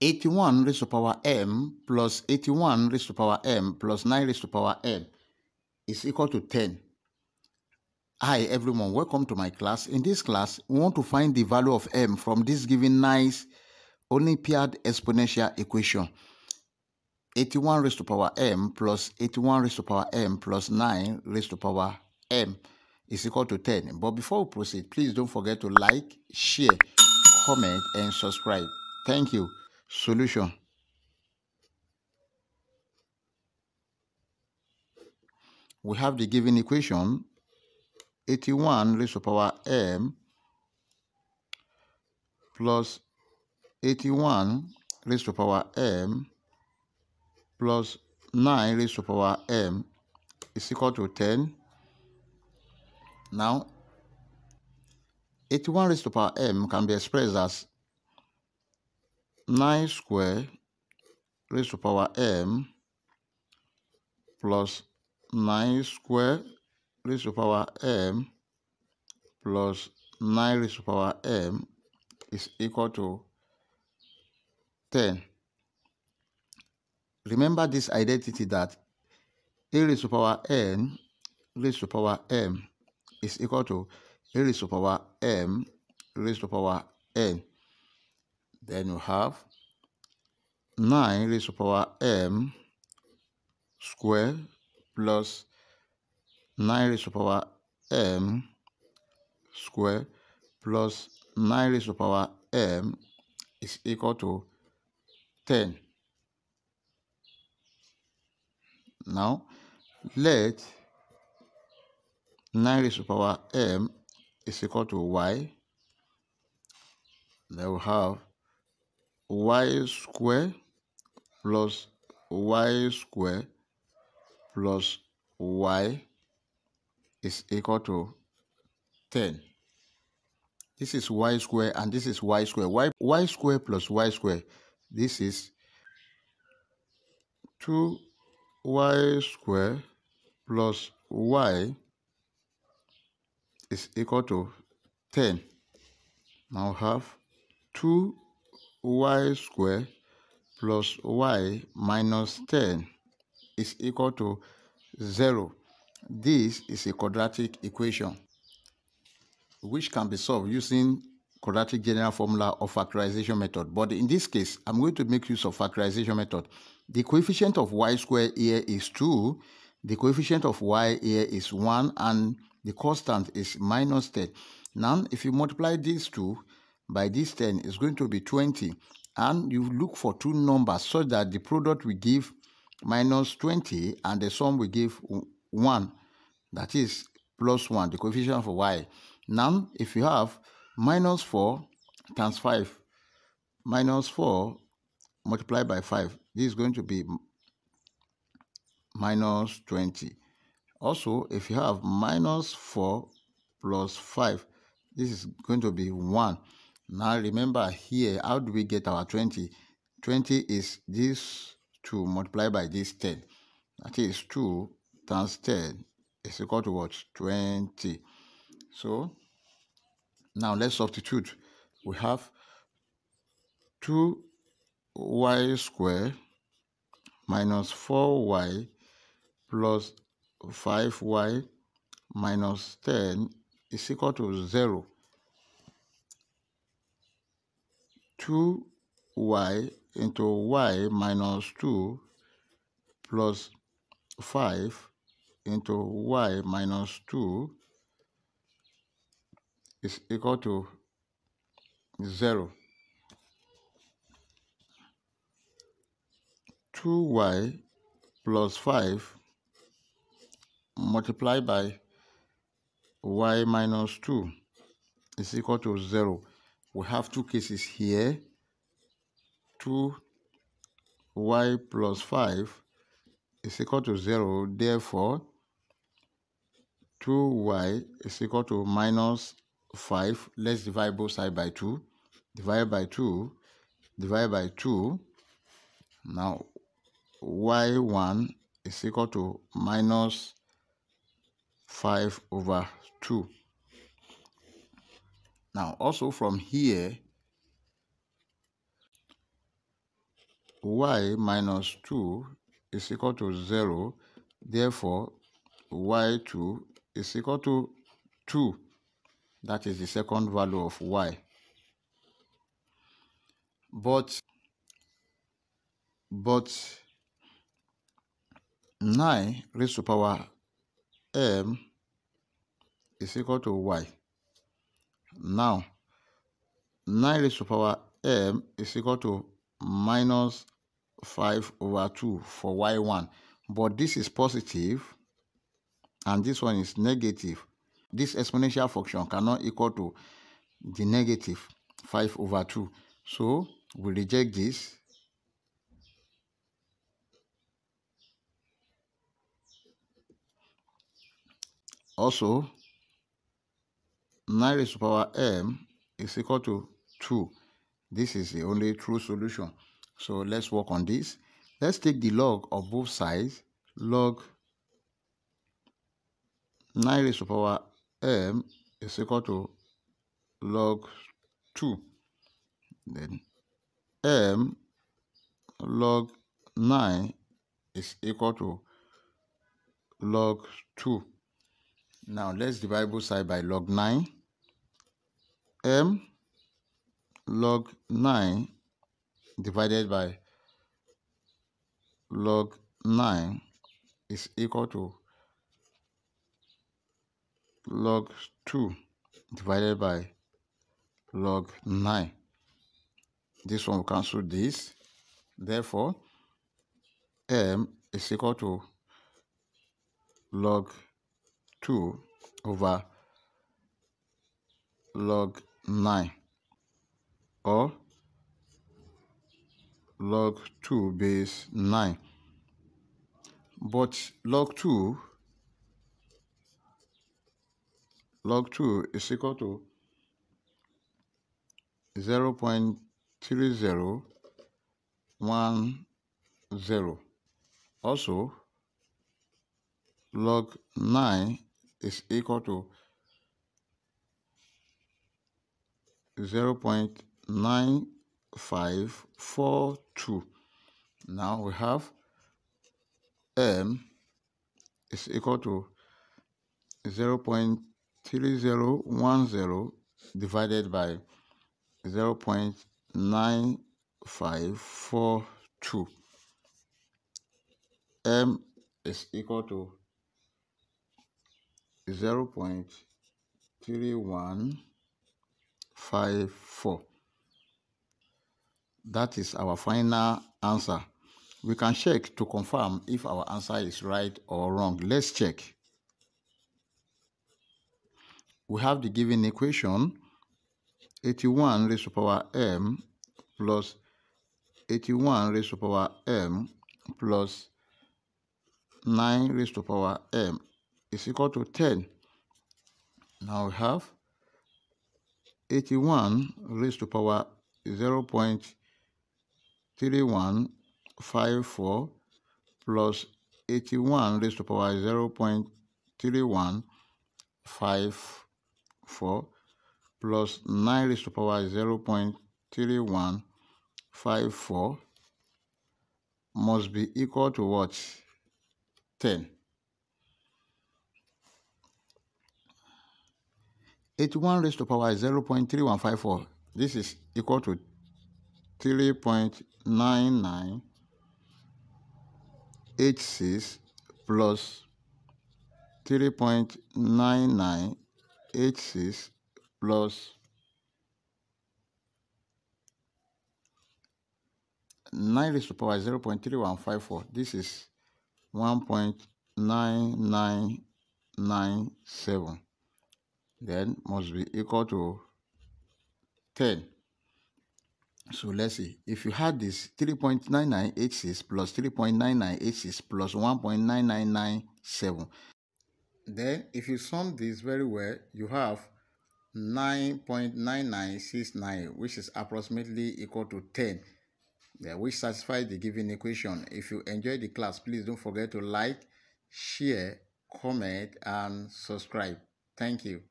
81 raised to power m plus 81 raised to power m plus 9 raised to power m is equal to 10. Hi everyone, welcome to my class. In this class, we want to find the value of m from this given nice only Olympiad exponential equation. 81 raised to power m plus 81 raised to power m plus 9 raised to power m is equal to 10. But before we proceed, please don't forget to like, share, comment, and subscribe. Thank you. Solution. We have the given equation 81 raised to power m plus 81 raised to power m plus 9 raised to power m is equal to 10. Now, 81 raised to power m can be expressed as 9 square raised to power m plus 9 square raised to power m plus 9 raised to power m is equal to 10. Remember this identity that a raised to power n raised to power m is equal to a raised to power m raised to power n. Then you have 9 raised to power m square plus 9 raised to power m square plus 9 raised to power m is equal to 10. Now, let 9 raised to power m is equal to y. Then we have y square plus y square plus y is equal to 10. This is y square and this is y square. Y, y square plus y square. This is 2y square plus y is equal to 10. Now have 2y squared plus y minus 10 is equal to 0. This is a quadratic equation which can be solved using quadratic general formula or factorization method. But in this case, I'm going to make use of factorization method. The coefficient of y squared here is 2, the coefficient of y here is 1, and the constant is minus 10. Now, if you multiply these two by this 10, it's going to be 20. And you look for two numbers so that the product will give minus 20 and the sum will give 1. That is plus 1, the coefficient of y. Now, if you have minus 4 times 5, minus 4 multiplied by 5, this is going to be minus 20. Also, if you have minus 4 plus 5, this is going to be 1. Now, remember here, how do we get our 20? 20 is this 2 multiplied by this 10. That is 2 times 10 is equal to what? 20. So, now let's substitute. We have 2y square minus 4y plus 5y minus 10 is equal to 0. 2y into y minus 2 plus 5 into y minus 2 is equal to 0. 2y plus 5 multiplied by y minus 2 is equal to 0. We have two cases here. 2y plus 5 is equal to 0. Therefore, 2y is equal to minus 5. Let's divide both sides by 2. Divide by 2. Divide by 2. Now, y1 is equal to minus 5 over 2. Now, also from here, y minus 2 is equal to 0. Therefore, y2 is equal to 2. That is the second value of y. But, but 9 raised to power m is equal to y. Now, 9 raised to the power m is equal to minus 5 over 2 for y1. But this is positive and this one is negative. This exponential function cannot equal to the negative 5 over 2. So we reject this. Also, 9 raised to power m is equal to 2. This is the only true solution. So let's work on this. Let's take the log of both sides. Log 9 raised to power m is equal to log 2. Then m log 9 is equal to log 2. Now let's divide both sides by log 9. M log 9 divided by log 9 is equal to log 2 divided by log 9. This one will cancel this. Therefore, m is equal to log 2 over log 9 or log 2 base 9 but log 2 log 2 is equal to 0 0.3010 also log 9 is equal to 0 0.9542 now we have m is equal to 0 0.3010 divided by 0.9542 m is equal to 0 0.3154 that is our final answer. We can check to confirm if our answer is right or wrong. Let's check. We have the given equation 81 raised to power m plus 81 raised to power m plus 9 raised to power m is equal to 10. Now we have 81 raised to power 0. 3154 plus 81 raised to power 0 0.3154 plus 9 raised to power 0 0.3154 must be equal to what? 10. 81 raised to power 0 0.3154. This is equal to 3.9986 plus 3.9986 plus 9 raised to power 0 0.3154. This is 1.9997. Then must be equal to 10. So let's see. If you had this 3.9986 plus 3.9986 plus 1.9997, then if you sum this very well, you have 9.9969, which is approximately equal to 10, yeah, which satisfies the given equation. If you enjoyed the class, please don't forget to like, share, comment, and subscribe. Thank you.